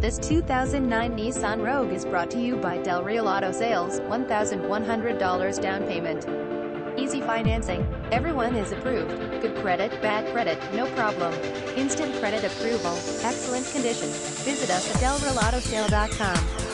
This 2009 Nissan Rogue is brought to you by Del Real Auto Sales, $1,100 down payment. Easy financing. Everyone is approved. Good credit, bad credit, no problem. Instant credit approval. Excellent condition. Visit us at delrealautosale.com.